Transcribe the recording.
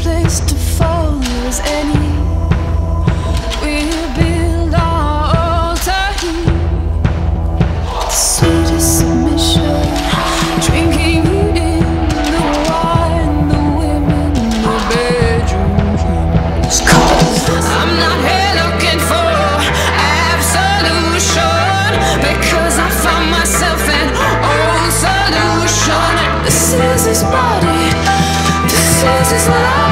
Place to fall as any. We build our altar here. Sweetest submission. Drinking in the wine, the women the bedrooms. I'm not here looking for absolution. Because This is his body.